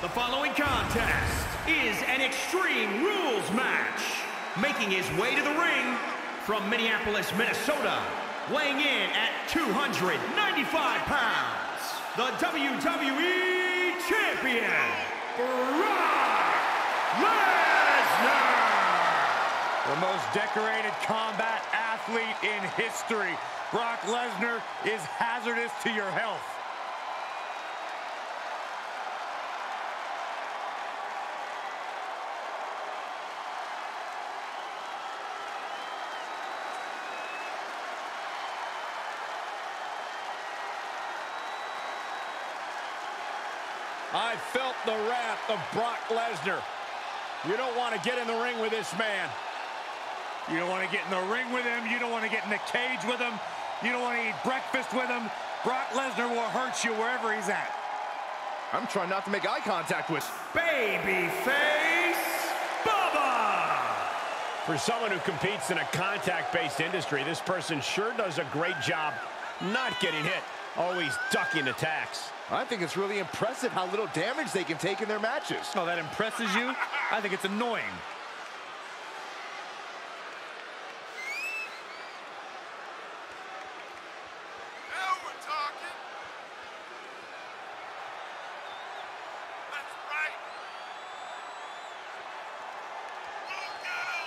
The following contest is an Extreme Rules match. Making his way to the ring from Minneapolis, Minnesota, weighing in at 295 pounds, the WWE Champion, Brock Lesnar! The most decorated combat athlete in history. Brock Lesnar is hazardous to your health. I felt the wrath of Brock Lesnar. You don't want to get in the ring with this man. You don't want to get in the ring with him. You don't want to get in the cage with him. You don't want to eat breakfast with him. Brock Lesnar will hurt you wherever he's at. I'm trying not to make eye contact with. Babyface Bubba! For someone who competes in a contact-based industry, this person sure does a great job not getting hit, always ducking attacks. I think it's really impressive how little damage they can take in their matches. Oh, that impresses you? I think it's annoying. Now we're talking. That's right. Look at 'em.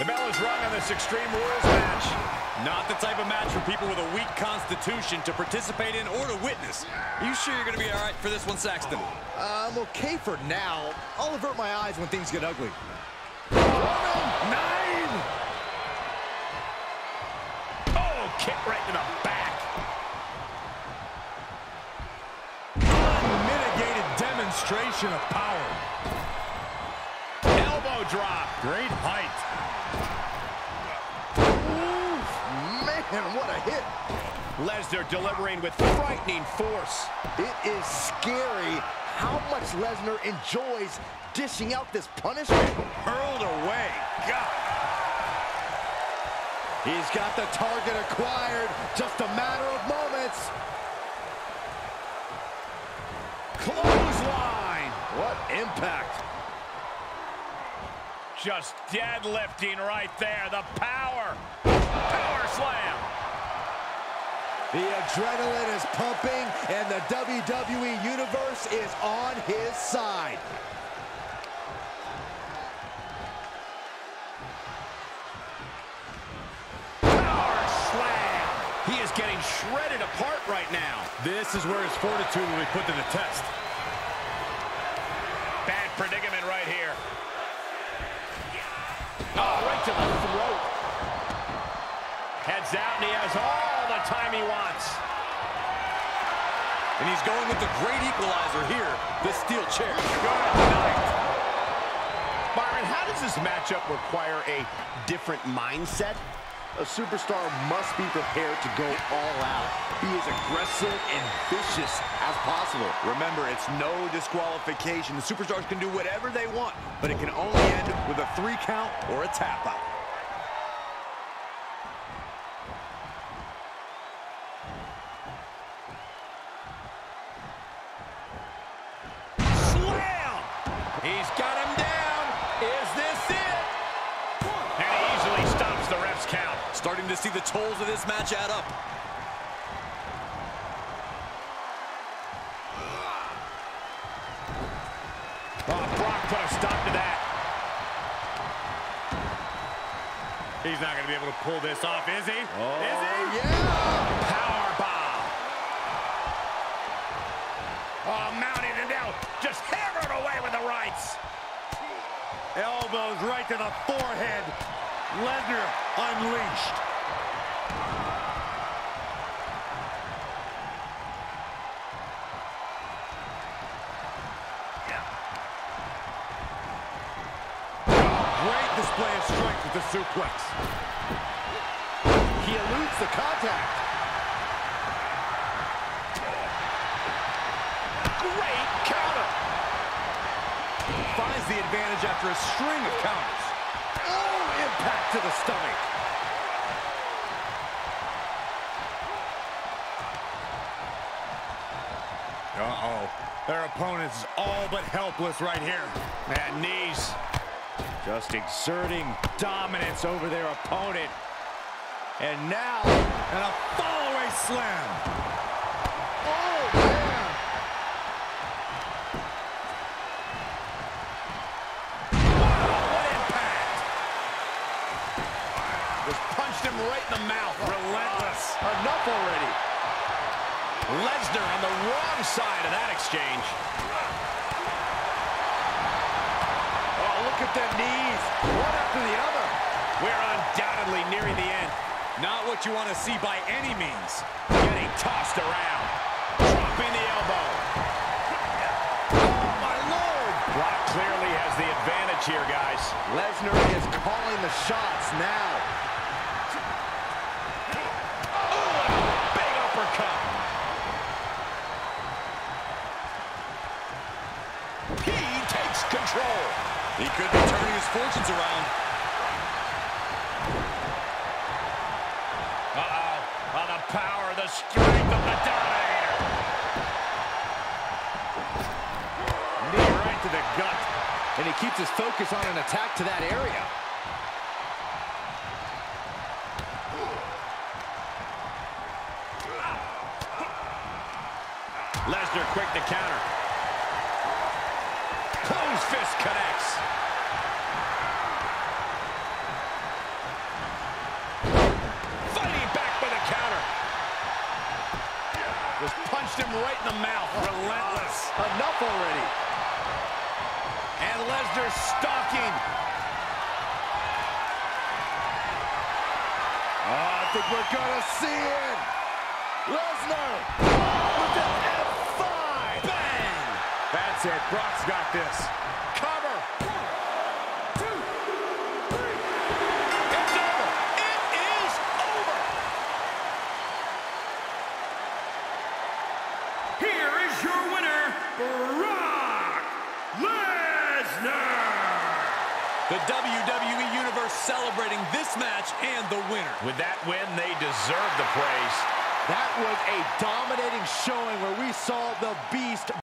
The bell is rung on this Extreme Rules match. Not the type of match for people with a weak constitution to participate in or to witness. Are you sure you're going to be all right for this one, Saxton? Uh, I'm okay for now. I'll avert my eyes when things get ugly. Nine! Oh, kick right to the back. Unmitigated demonstration of power. Elbow drop. Great height. Man, what a hit. Lesnar delivering with frightening force. It is scary how much Lesnar enjoys dishing out this punishment. Hurled away. God. He's got the target acquired. Just a matter of moments. Clothesline. What impact. Just deadlifting right there. The power. Power slam. The adrenaline is pumping, and the WWE Universe is on his side. Power slam. He is getting shredded apart right now. This is where his fortitude will be put to the test. Bad predicament right here. Oh, right to the throat. Heads out, and he has all the time he wants. And he's going with the great equalizer here, the steel chair. Good night. Byron, how does this matchup require a different mindset? A superstar must be prepared to go all out. Be as aggressive and vicious as possible. Remember, it's no disqualification. The superstars can do whatever they want, but it can only end with a three count or a tap out. He's got him down. Is this it? And he easily stops the ref's count. Starting to see the tolls of this match add up. Oh, Brock put a stop to that. He's not going to be able to pull this off, is he? Oh, is he? yeah! Power bomb. Oh, now. Just hammered away with the rights. Elbows right to the forehead. Lesnar unleashed. Great display of strength with the suplex. He eludes the contact. Finds the advantage after a string of counters. Oh, impact to the stomach. Uh-oh. Their opponent is all but helpless right here. And knees. Just exerting dominance over their opponent. And now, and a fall-away slam. Oh, man. What impact! Just punched him right in the mouth. Relentless. Enough already. Lesnar on the wrong side of that exchange. Oh, look at the knees. One after the other. We're undoubtedly nearing the end. Not what you want to see by any means. Getting tossed around. Dropping the elbow. Oh, my Lord. Brock clearly has the advantage here, guys. Lesnar is calling the shots now. Control. He could be turning his fortunes around. Uh-oh. Oh, the power, the strength of the Dominator. Knee right to the gut. And he keeps his focus on an attack to that area. Lesnar quick to counter. Close fist connects. Fighting back with a counter. Just punched him right in the mouth. Relentless. Enough already. And Lesnar stalking. Oh, I think we're gonna see it. Lesnar with the F5. Bang! That's it. Brock's got this. Cover. It's over. It is over. Here is your winner, Brock Lesnar. The WWE Universe celebrating this match and the winner. With that win, they deserve the praise. That was a dominating showing where we saw the Beast